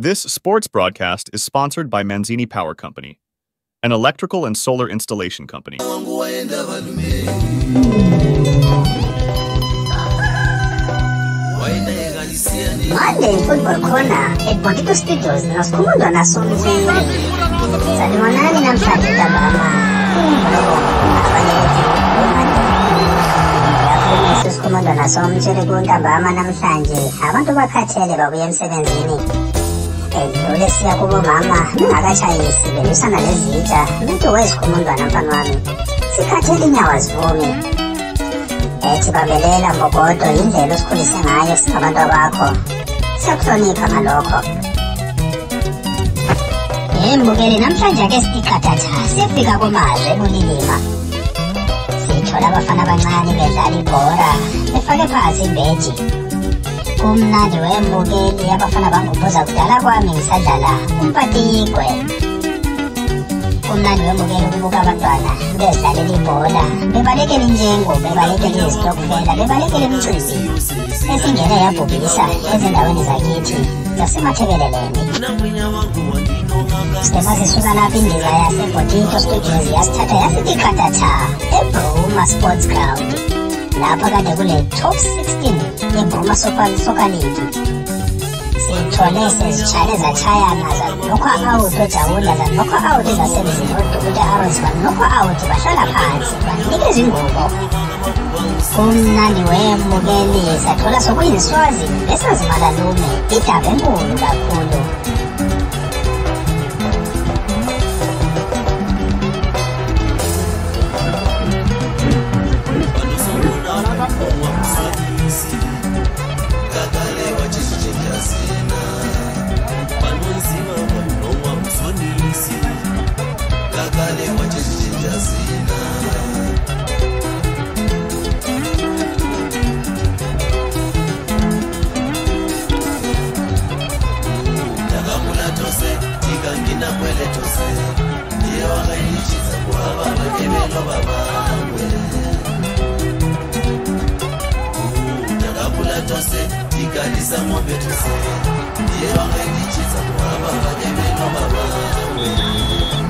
This sports broadcast is sponsored by Manzini Power Company, an electrical and solar installation company. Monday Football Corner, e poquitos títulos de los comandos na sua sempre. Salimanani ng Sajita Brahma, Kumbro, Misus kumando na somche regunta bama namhlanje abantu bakhathele babuye benzini. ngibuye siya kubomama ningakashayisi belwisana nezitsha umntu wezikhumundwana mfana wami sikhathele inyawo zivumi ethi bambelela mbokodo yindlela osikhulise ngayo singabantu abakho siyakuhlonipha ngalokho embukeli namhlanje ake sitiqathatha sifika kumazi ebulilima sithola abafana abancane bedlala ibhora befake phasi imbeji umnandi wembukeli yabafana bangubuza kudala kwami ngisadlala umpatiyigwe umnandi wembukeli kubuka abantwana bezidlalela ibhola bebalekele injengo bebalekele izitokfela bebalekele imicizi esingena yabhubisa ezindaweni zakithi zasemathekeleleni sitema sisuka lapha indiza yasebotito studios yasithatha yasitikatata ebroma sports crowd lapha kade kule top 16 yegoma sokalethu sithole sezitshale zatshayana zanokhoout ejawula zanokhoout ezasemzini odokota arons banokhoout bahlala phansi banikeza ingubo umnandi wemukeli sathola sokuyiswazi esazimalalume idaba enkulu kakhulu You're only teachers of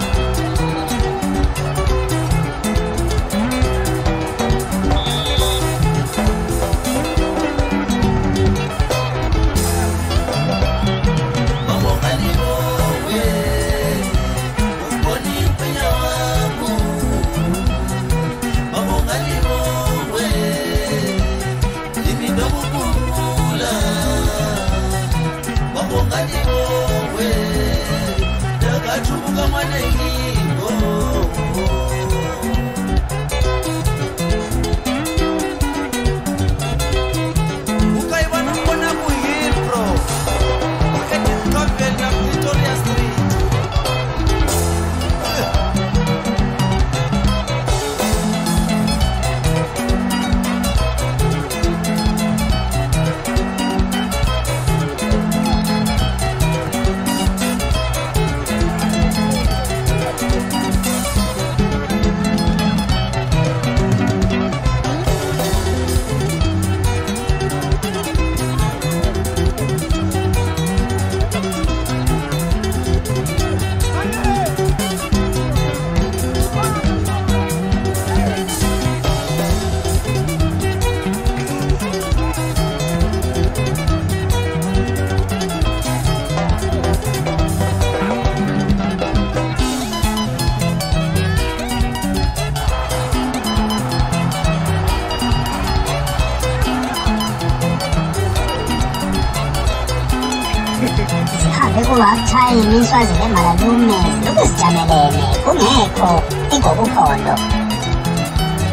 Hai ini suaminya malah lumes. Lumes jame lele. Kumeko. Iko kukhondo.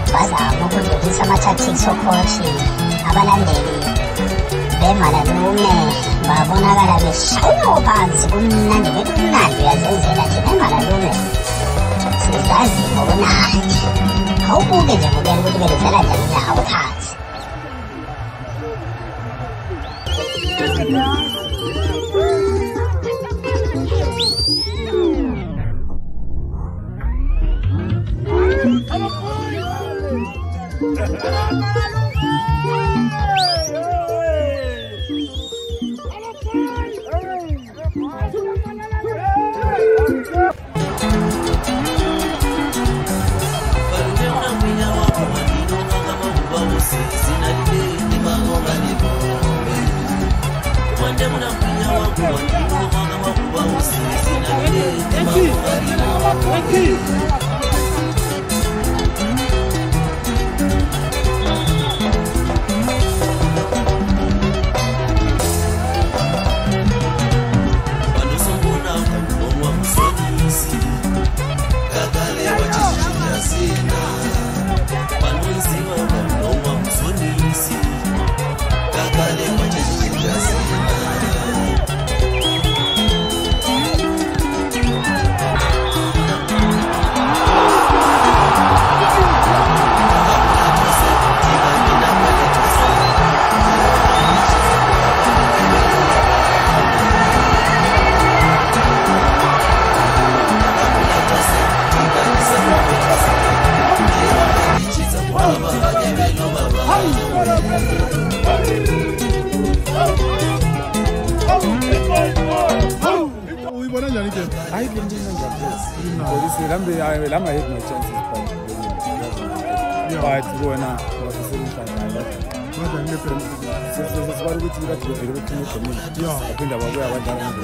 Bazama ukudlulisa ama-tactics okhochi abalandeli bemala lume babonakala beshaywa phansi kumnandi bekumnandi uyazenzela nje bemala lume sizazi ngokunathi awubuke nje kubeni ukuthi belivela njani inyawo Aqui, aqui, aqui. hayi le nto ndizakuzisirambe ayi lama head my chances but but bona basemhlangana kodwa ngiyaphendula sesizobona ukuthi ibathi bevele ukuthi ngomuntu yaphinda babuya abantu abangabe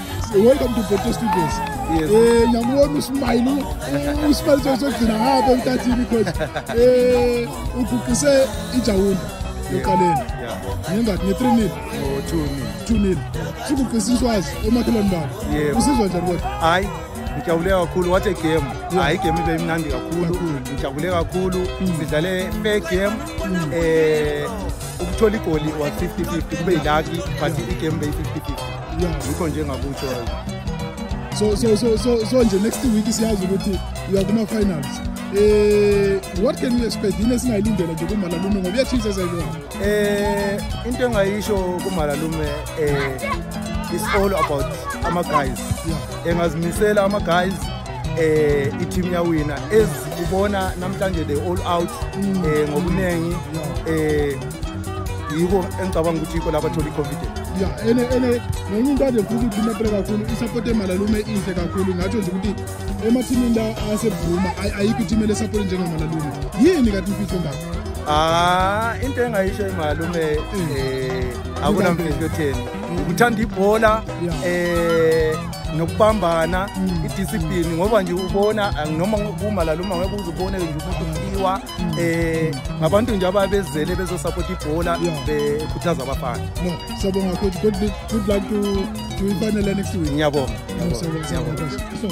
Hey, welcome to Bhutto Studios. Yes. Eh ngiyambona uSmile. uSmile sokugcina ngapha emtathini coach. Eh uguqise iJawunda eqaleni. Ngingathi ne3 nil. Oh 2 nil. 2 nil. Sikuqisa iswazi emakhelwane bakho. Usizwa njani kodwa? Hayi ngijabule kakhulu what a game hayi igame ibe imnandi kakhulu ngijabule kakhulu mm. sidlale fair game mm. eh ukuthola igoli was 50 50 kube yilaki but igame be 50 50 yikho nje engakutsho so so so so so nje next week siyazi ukuthi uya kuma finals eh what can we expect ine singayilindela nje kumalalume ngoba iyathisa sayibona eh into engayisho kumalalume eh is all about ama guys engazimisela ama guys eh i team yawina as ubona namhlanje they all out mm. eh ngokunengi eh yiko engicabanga ukuthi ikho lapha thola i confidence ya ene nenye into azefuka ukuthi umapele kakhulu isapoti emalalume inhle kakhulu ngatho nje ukuthi emathimini la asebhuma ayikho ithimi lesapoti njengemalalume yini kathi umfiso ngakho ah into engayisho emalalume um eh, eh, akunamfiso otheni ukuthanda ibhola um nokubambana mm. idiscipline ngoba nje ubona ah, noma uma laluma ngeke uze ubone nje ukuthi kuthiwa mm. eh ngabantu nje ababezele bezosupport ibhola bekhuthaza abafana no siyabonga coach good good luck to to ifanele next week ngiyabonga ngiyabonga so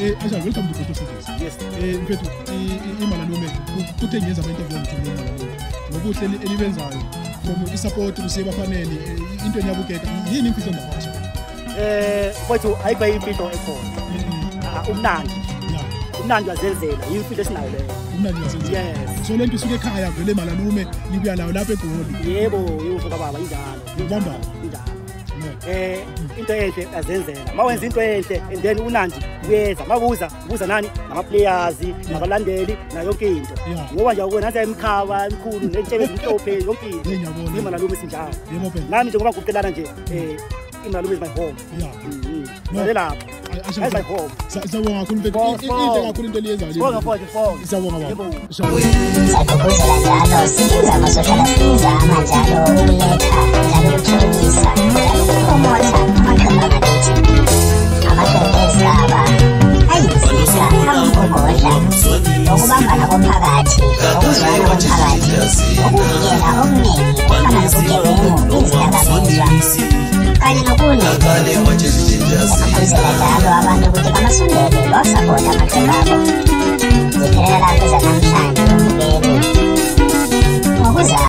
eh acha welcome to Kotosi yes eh mfethu imalalume kuthe ngenza ama interview ngithumela ngokuhle elibenzayo from isupport kusiye bafanele eh, into eniyabukeka yini imfihlo ngabasha um kwethu ayibe imfihlo ekhona ah, umnandi umnandi wazenzela yimfihlo esinayo leyo umnandi wazenzela so le nto usuke ekhaya vele malalume libuya nayo lapho egoli yebo yovuka baba injalo ibamba injalo um into enhle azenzela ma wenza into enhle and then unandi uyeza ma buza buza nani nama-players nabalandeli nayonke into ngoba nje akuwe nansi imikhaba emikhulu nentshebe ezimhlophe yonke into imalalume esinjalo nami nje ngoba ngukucelana nje um in a little bit my home. Yeah. Mm-hmm. No. That's That's my home. Sawonga kuni pete. Ii tenga kuni teliyenza. Sawonga kwa kwa. Sawonga wa. Sakukuzela njalo sikiza masoka nafunza manjalo umleta njalo uthukisa njalo ukomotha amagama ngathi amakhenkeza kalinokuno akhonzelatalo abantu ukuthi kamasondele bawasapota amaqembu abo ziphelela lapho ezanamhlanje ngokubukela ngokuza